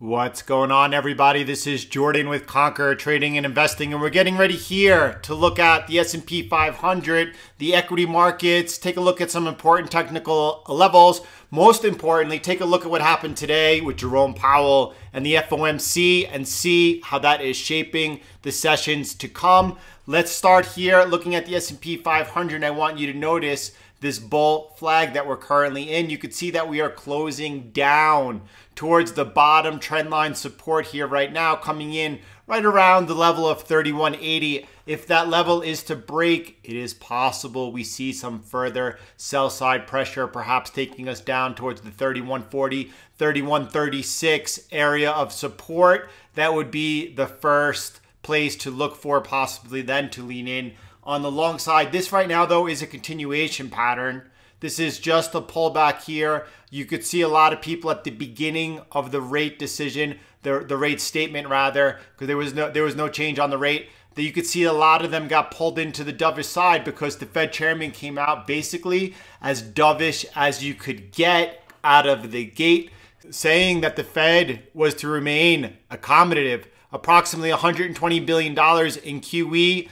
What's going on, everybody? This is Jordan with Conquer Trading and Investing, and we're getting ready here to look at the S&P 500, the equity markets, take a look at some important technical levels. Most importantly, take a look at what happened today with Jerome Powell and the FOMC and see how that is shaping the sessions to come. Let's start here looking at the S&P 500. I want you to notice this bull flag that we're currently in. You could see that we are closing down towards the bottom trend line support here right now, coming in right around the level of 3180. If that level is to break, it is possible we see some further sell side pressure, perhaps taking us down towards the 3140, 3136 area of support. That would be the first place to look for, possibly then to lean in on the long side. This right now, though, is a continuation pattern. This is just a pullback here. You could see a lot of people at the beginning of the rate decision, the, the rate statement rather, because there was no there was no change on the rate. That you could see a lot of them got pulled into the dovish side because the Fed chairman came out basically as dovish as you could get out of the gate, saying that the Fed was to remain accommodative. Approximately 120 billion dollars in QE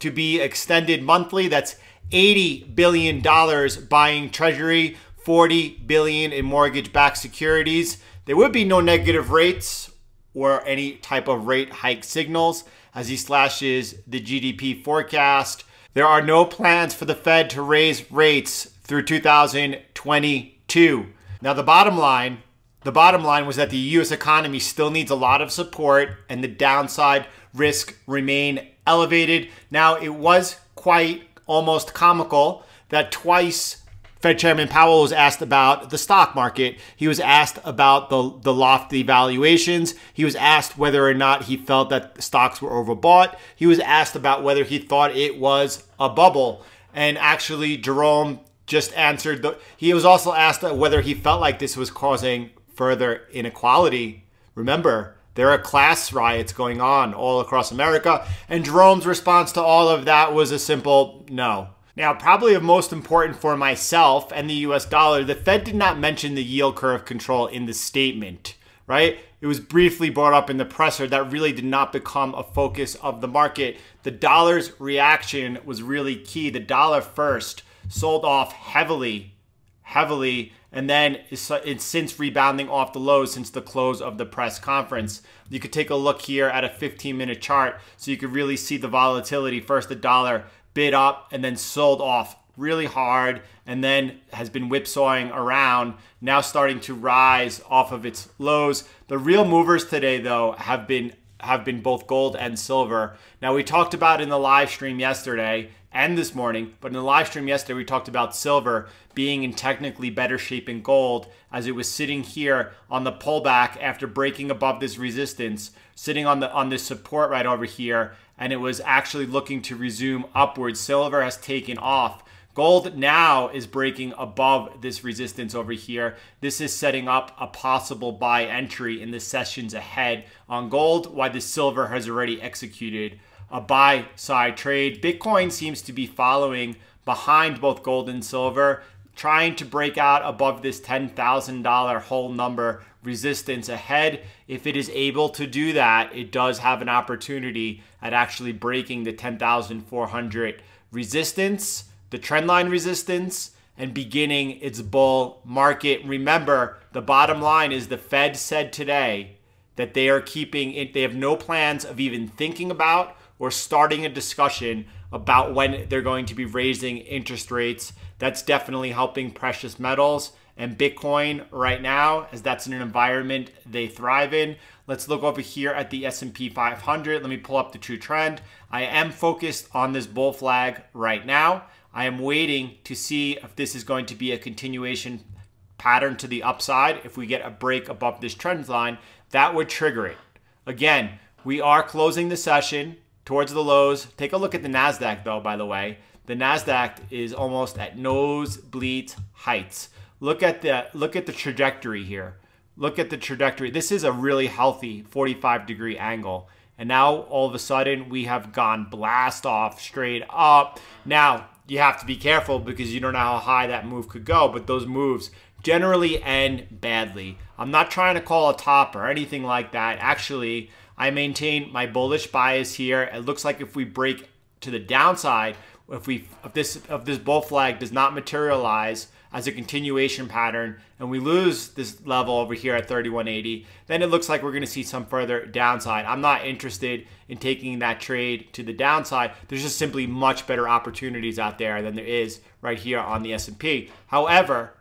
to be extended monthly. That's 80 billion dollars buying treasury 40 billion in mortgage-backed securities. There would be no negative rates or any type of rate hike signals as he slashes the GDP forecast. There are no plans for the Fed to raise rates through 2022. Now the bottom line, the bottom line was that the US economy still needs a lot of support and the downside risk remain elevated. Now it was quite almost comical that twice Fed Chairman Powell was asked about the stock market. He was asked about the, the lofty valuations. He was asked whether or not he felt that stocks were overbought. He was asked about whether he thought it was a bubble. And actually, Jerome just answered. The, he was also asked whether he felt like this was causing further inequality. Remember, there are class riots going on all across America. And Jerome's response to all of that was a simple no. Now, probably of most important for myself and the US dollar, the Fed did not mention the yield curve control in the statement, right? It was briefly brought up in the presser that really did not become a focus of the market. The dollar's reaction was really key. The dollar first sold off heavily, heavily, and then it's since rebounding off the lows since the close of the press conference. You could take a look here at a 15 minute chart so you could really see the volatility. First, the dollar bid up and then sold off really hard and then has been whipsawing around, now starting to rise off of its lows. The real movers today though have been have been both gold and silver. Now we talked about in the live stream yesterday and this morning, but in the live stream yesterday we talked about silver being in technically better shape than gold as it was sitting here on the pullback after breaking above this resistance, sitting on the on this support right over here and it was actually looking to resume upwards. Silver has taken off. Gold now is breaking above this resistance over here. This is setting up a possible buy entry in the sessions ahead on gold, while the silver has already executed a buy side trade. Bitcoin seems to be following behind both gold and silver, trying to break out above this $10,000 whole number resistance ahead. If it is able to do that, it does have an opportunity at actually breaking the 10,400 resistance, the trendline resistance, and beginning its bull market. Remember, the bottom line is the Fed said today that they are keeping it, they have no plans of even thinking about or starting a discussion about when they're going to be raising interest rates. That's definitely helping precious metals and Bitcoin right now, as that's in an environment they thrive in. Let's look over here at the S&P 500. Let me pull up the true trend. I am focused on this bull flag right now. I am waiting to see if this is going to be a continuation pattern to the upside. If we get a break above this trend line, that would trigger it. Again, we are closing the session towards the lows. Take a look at the NASDAQ though, by the way. The NASDAQ is almost at nosebleed heights. Look at the look at the trajectory here. Look at the trajectory. This is a really healthy 45 degree angle. And now all of a sudden we have gone blast off straight up. Now, you have to be careful because you don't know how high that move could go. But those moves generally end badly. I'm not trying to call a top or anything like that. Actually, I maintain my bullish bias here. It looks like if we break to the downside, if we if this if this bull flag does not materialize as a continuation pattern and we lose this level over here at 3180, then it looks like we're going to see some further downside. I'm not interested in taking that trade to the downside. There's just simply much better opportunities out there than there is right here on the S&P. However,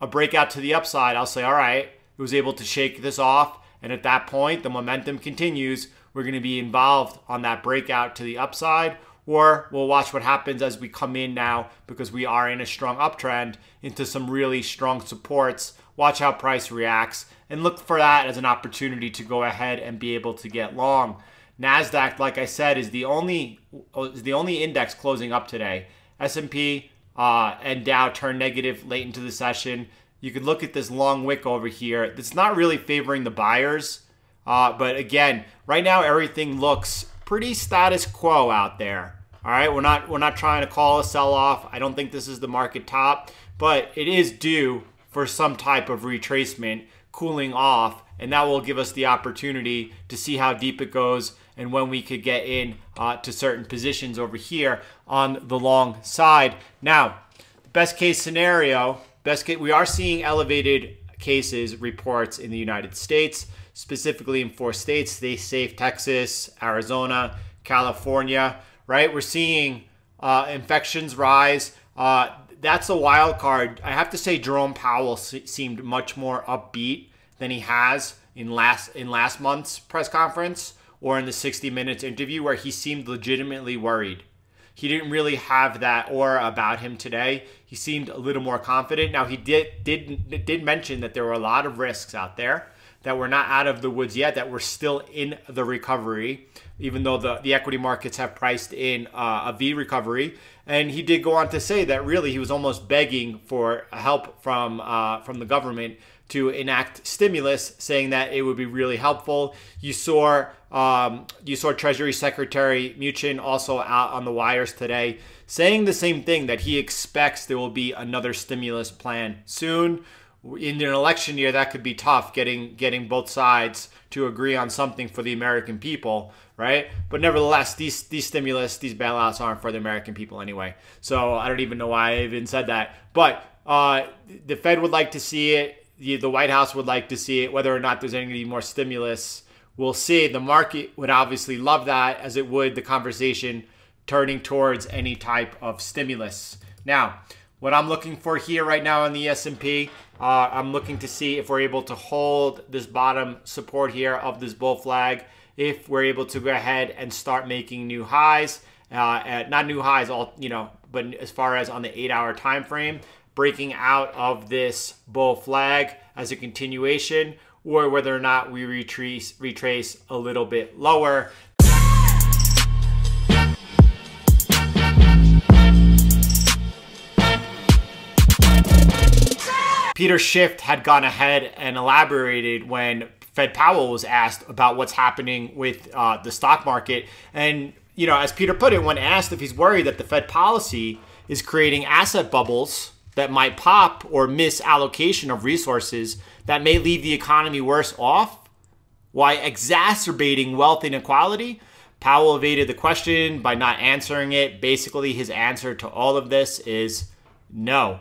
a breakout to the upside, I'll say, all right, it was able to shake this off. And at that point, the momentum continues. We're going to be involved on that breakout to the upside, or we'll watch what happens as we come in now because we are in a strong uptrend into some really strong supports. Watch how price reacts and look for that as an opportunity to go ahead and be able to get long. Nasdaq, like I said, is the only is the only index closing up today. S&P uh, and Dow turned negative late into the session. You could look at this long wick over here. It's not really favoring the buyers. Uh, but again, right now everything looks pretty status quo out there. All right, we're not we're not trying to call a sell-off. I don't think this is the market top, but it is due for some type of retracement, cooling off, and that will give us the opportunity to see how deep it goes and when we could get in uh, to certain positions over here on the long side. Now, best case scenario, best case, we are seeing elevated cases reports in the United States, specifically in four states: they safe Texas, Arizona, California. Right, we're seeing uh, infections rise. Uh, that's a wild card. I have to say, Jerome Powell seemed much more upbeat than he has in last in last month's press conference or in the 60 Minutes interview where he seemed legitimately worried. He didn't really have that aura about him today. He seemed a little more confident. Now he did did did mention that there were a lot of risks out there that we're not out of the woods yet, that we're still in the recovery, even though the, the equity markets have priced in uh, a V recovery. And he did go on to say that really he was almost begging for help from uh, from the government to enact stimulus, saying that it would be really helpful. You saw um, you saw Treasury Secretary Mnuchin also out on the wires today saying the same thing that he expects there will be another stimulus plan soon. In an election year, that could be tough getting getting both sides to agree on something for the American people, right? But nevertheless, these these stimulus, these bailouts aren't for the American people anyway. So I don't even know why I even said that. But uh, the Fed would like to see it the, the White House would like to see it. Whether or not there's any more stimulus, we'll see. The market would obviously love that, as it would the conversation turning towards any type of stimulus. Now, what I'm looking for here right now on the S&P, uh, I'm looking to see if we're able to hold this bottom support here of this bull flag. If we're able to go ahead and start making new highs, uh, not new highs, all you know, but as far as on the eight-hour time frame, breaking out of this bull flag as a continuation or whether or not we retrace, retrace a little bit lower. Peter Schiff had gone ahead and elaborated when Fed Powell was asked about what's happening with uh, the stock market. And, you know, as Peter put it, when asked if he's worried that the Fed policy is creating asset bubbles that might pop or misallocation of resources that may leave the economy worse off? Why exacerbating wealth inequality? Powell evaded the question by not answering it. Basically, his answer to all of this is no.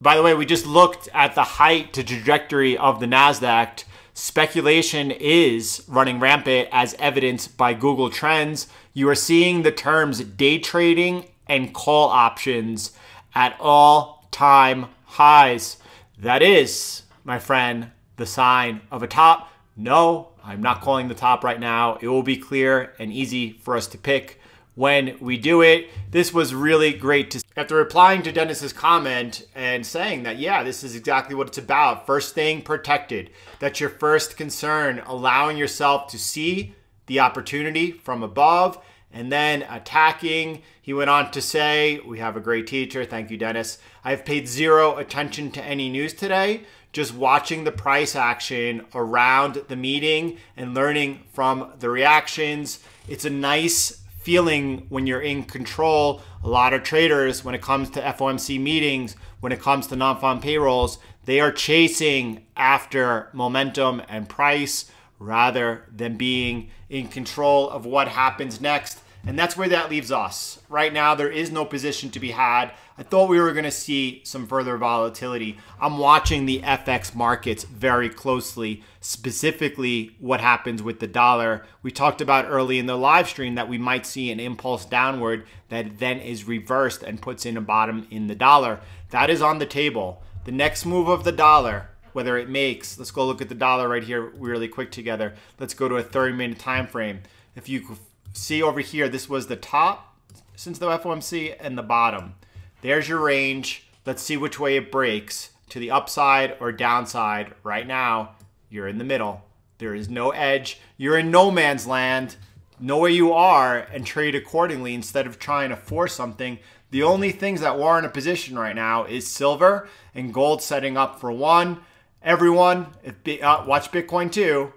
By the way, we just looked at the height to trajectory of the NASDAQ. Speculation is running rampant as evidenced by Google Trends. You are seeing the terms day trading and call options at all time highs. That is, my friend, the sign of a top. No, I'm not calling the top right now. It will be clear and easy for us to pick when we do it. This was really great to after replying to Dennis's comment and saying that yeah, this is exactly what it's about. First thing protected. That's your first concern, allowing yourself to see the opportunity from above and then attacking. He went on to say, We have a great teacher. Thank you, Dennis. I've paid zero attention to any news today, just watching the price action around the meeting and learning from the reactions. It's a nice feeling when you're in control. A lot of traders, when it comes to FOMC meetings, when it comes to non farm payrolls, they are chasing after momentum and price rather than being in control of what happens next. And that's where that leaves us. Right now, there is no position to be had. I thought we were going to see some further volatility. I'm watching the FX markets very closely, specifically what happens with the dollar. We talked about early in the live stream that we might see an impulse downward that then is reversed and puts in a bottom in the dollar. That is on the table. The next move of the dollar, whether it makes, let's go look at the dollar right here really quick together. Let's go to a 30 minute time frame. If you see over here, this was the top since the FOMC and the bottom. There's your range. Let's see which way it breaks to the upside or downside. Right now, you're in the middle. There is no edge. You're in no man's land. Know where you are and trade accordingly instead of trying to force something. The only things that warrant a position right now is silver and gold setting up for one. Everyone, if, uh, watch Bitcoin too.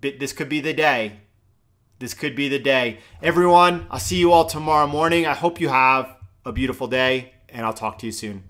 This could be the day. This could be the day. Everyone, I'll see you all tomorrow morning. I hope you have a beautiful day, and I'll talk to you soon.